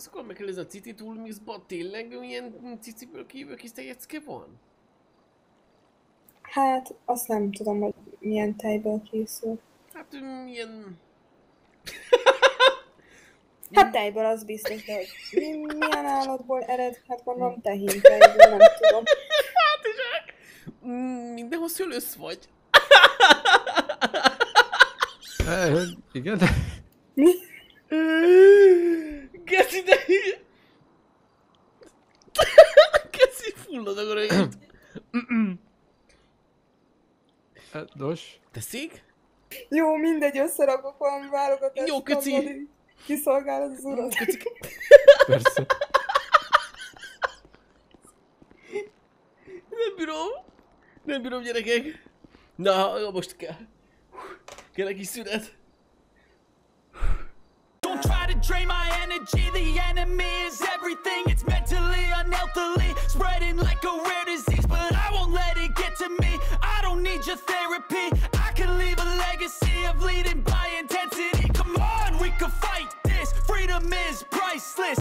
Azt akkor meg kell ez a City Tool Mixban tényleg ilyen ciciből kívül kis tejecke van? Hát, azt nem tudom, hogy milyen tejből készül. Hát mm, ilyen... Hát tejből az biztos, de hogy mi, milyen állatból ered, hát mondom tehén tejből, nem tudom. Hátizsák! Mm, Mindenhol szülősz vagy. Igen? Mi? Geci, de... Geci, fullad a. Eh, Nos, Teszik? Jó, mindegy, összerakok valami válogatást. Jó, köci. Kiszolgál az urat. Persze. Nem bírom. Nem bírom, gyerekek. Na, most kell. Kell egy kis szünet. Don't try to drain my energy The enemy is everything. It's mentally, unhealthily Spreading like a rare disease But I won't let it get to me. I don't need your therapy. I can leave a legacy of leading by intensity. Come on, we can fight this. Freedom is priceless.